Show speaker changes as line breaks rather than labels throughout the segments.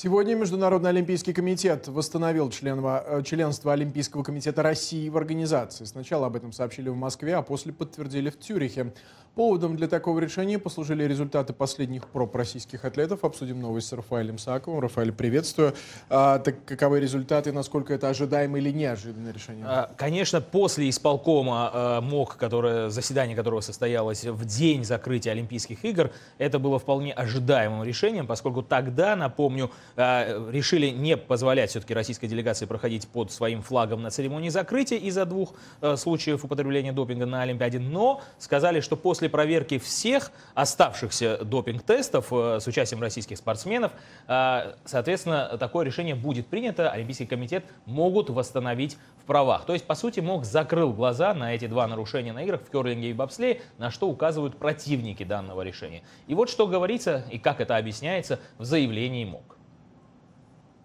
Сегодня Международный олимпийский комитет восстановил членство, э, членство Олимпийского комитета России в организации. Сначала об этом сообщили в Москве, а после подтвердили в Тюрихе. Поводом для такого решения послужили результаты последних проб российских атлетов. Обсудим новость с Рафаэлем Саковым. Рафаэль, приветствую. А, так каковы результаты, насколько это ожидаемое или неожиданное решение? А,
конечно, после исполкома а, МОК, которое, заседание которого состоялось в день закрытия Олимпийских игр, это было вполне ожидаемым решением, поскольку тогда, напомню, решили не позволять все-таки российской делегации проходить под своим флагом на церемонии закрытия из-за двух а, случаев употребления допинга на Олимпиаде, но сказали, что после проверки всех оставшихся допинг-тестов а, с участием российских спортсменов, соответственно, такое решение будет принято, Олимпийский комитет могут восстановить в правах. То есть, по сути, МОК закрыл глаза на эти два нарушения на играх в керлинге и бобслее, на что указывают противники данного решения. И вот что говорится и как это объясняется в заявлении МОК.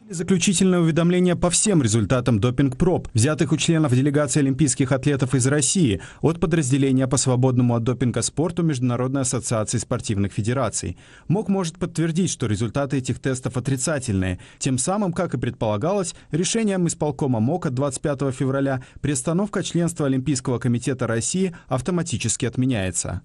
Заключительное уведомление по всем результатам допинг-проб, взятых у членов делегации олимпийских атлетов из России от подразделения по свободному от допинга спорту Международной ассоциации спортивных федераций. МОК может подтвердить, что результаты этих тестов отрицательные. Тем самым, как и предполагалось, решением исполкома МОК от 25 февраля приостановка членства Олимпийского комитета России автоматически отменяется.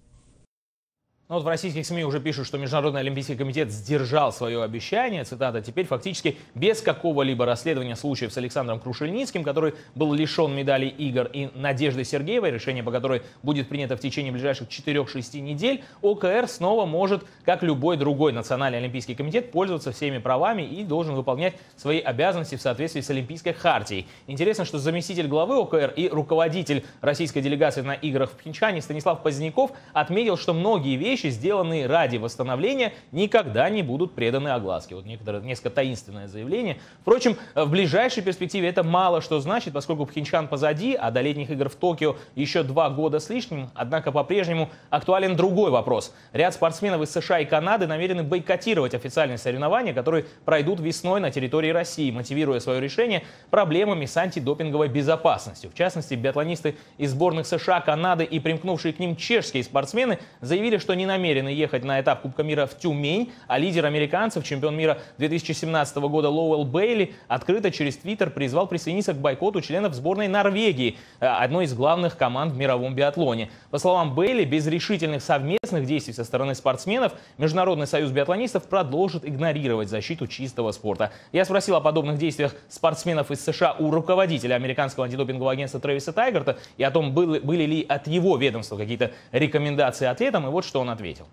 Ну вот в российских СМИ уже пишут, что Международный Олимпийский комитет сдержал свое обещание, цитата, теперь фактически без какого-либо расследования случаев с Александром Крушельницким, который был лишен медали игр, и Надежды Сергеевой, решение по которой будет принято в течение ближайших 4-6 недель, ОКР снова может, как любой другой Национальный Олимпийский комитет, пользоваться всеми правами и должен выполнять свои обязанности в соответствии с Олимпийской хартией. Интересно, что заместитель главы ОКР и руководитель российской делегации на играх в Пхенчхане Станислав Поздняков отметил, что многие вещи вещи, сделанные ради восстановления, никогда не будут преданы огласке. Вот некоторое, несколько таинственное заявление. Впрочем, в ближайшей перспективе это мало что значит, поскольку Пхенчхан позади, а до летних игр в Токио еще два года с лишним. Однако по-прежнему актуален другой вопрос. Ряд спортсменов из США и Канады намерены бойкотировать официальные соревнования, которые пройдут весной на территории России, мотивируя свое решение проблемами с антидопинговой безопасностью. В частности, биатлонисты из сборных США, Канады и примкнувшие к ним чешские спортсмены заявили, что не намерены ехать на этап Кубка мира в Тюмень, а лидер американцев, чемпион мира 2017 года Лоуэлл Бейли, открыто через Твиттер призвал присоединиться к бойкоту членов сборной Норвегии, э, одной из главных команд в мировом биатлоне. По словам Бейли, без решительных совместных действий со стороны спортсменов Международный союз биатлонистов продолжит игнорировать защиту чистого спорта. Я спросил о подобных действиях спортсменов из США у руководителя американского антидопингового агентства Трэвиса Тайгарта и о том, были, ли от его ведомства какие-то рекомендации атлетам, и вот что он ответил ответил.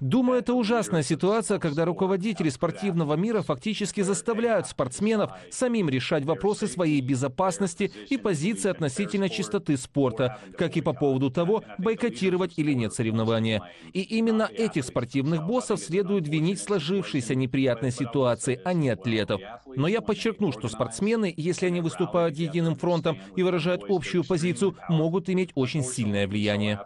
Думаю, это ужасная ситуация, когда руководители спортивного мира фактически заставляют спортсменов самим решать вопросы своей безопасности и позиции относительно чистоты спорта, как и по поводу того, бойкотировать или нет соревнования. И именно этих спортивных боссов следует винить в сложившейся неприятной ситуации, а не атлетов. Но я подчеркну, что спортсмены, если они выступают единым фронтом и выражают общую позицию, могут иметь очень сильное влияние.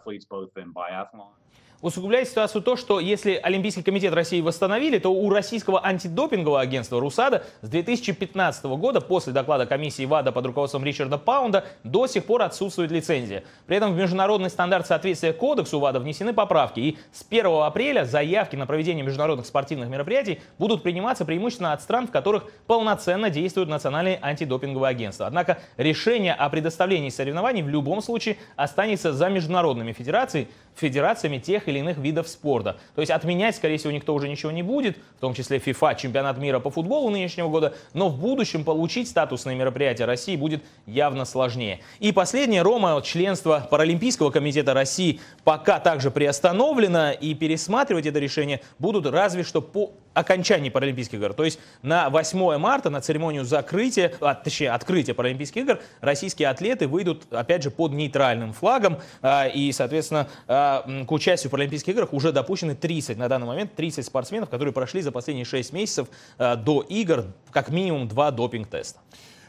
biathlon.
Усугубляет ситуацию то, что если Олимпийский комитет России восстановили, то у российского антидопингового агентства РУСАДА с 2015 года, после доклада комиссии ВАДА под руководством Ричарда Паунда, до сих пор отсутствует лицензия. При этом в международный стандарт соответствия кодексу ВАДА внесены поправки, и с 1 апреля заявки на проведение международных спортивных мероприятий будут приниматься преимущественно от стран, в которых полноценно действуют национальные антидопинговые агентства. Однако решение о предоставлении соревнований в любом случае останется за международными федерациями, федерациями тех или иных видов спорта. То есть отменять, скорее всего, никто уже ничего не будет, в том числе FIFA, чемпионат мира по футболу нынешнего года, но в будущем получить статусные мероприятия России будет явно сложнее. И последнее, Рома, членство Паралимпийского комитета России пока также приостановлено, и пересматривать это решение будут разве что по окончании Паралимпийских игр. То есть на 8 марта, на церемонию закрытия, а, точнее открытия Паралимпийских игр, российские атлеты выйдут, опять же, под нейтральным флагом. А, и, соответственно, а, к участию в Паралимпийских играх уже допущены 30, на данный момент 30 спортсменов, которые прошли за последние 6 месяцев до игр как минимум два допинг-теста.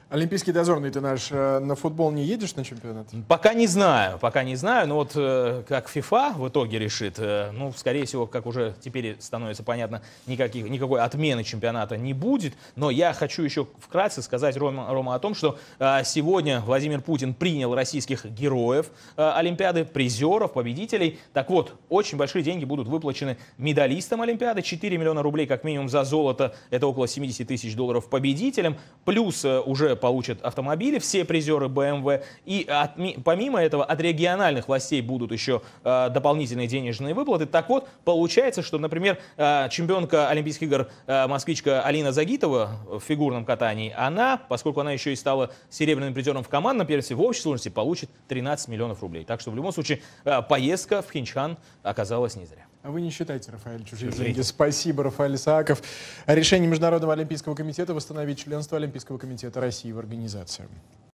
Олимпийский дозорный ты наш, э, на футбол не едешь на чемпионат?
Пока не знаю, пока не знаю, но вот э, как FIFA в итоге решит, э, ну, скорее всего, как уже теперь становится понятно, никаких, никакой отмены чемпионата не будет, но я хочу еще вкратце сказать, Рома, Рома о том, что сегодня Владимир Путин принял российских героев Олимпиады, призеров, победителей, так вот, очень большие деньги будут выплачены медалистам Олимпиады, 4 миллиона рублей как минимум за золото, это около 70 тысяч долларов победителям, плюс уже получат автомобили, все призеры BMW. И от, помимо этого от региональных властей будут еще э, дополнительные денежные выплаты. Так вот, получается, что, например, э, чемпионка Олимпийских игр, э, москвичка Алина Загитова в фигурном катании, она, поскольку она еще и стала серебряным призером в командном первенстве, в общей сложности получит 13 миллионов рублей. Так что в любом случае э, поездка в Хинчхан оказалась не зря.
А вы не считайте, Рафаэль, чужие деньги. Спасибо, Рафаэль Исааков. Решение Международного олимпийского комитета восстановить членство Олимпийского комитета России в организации.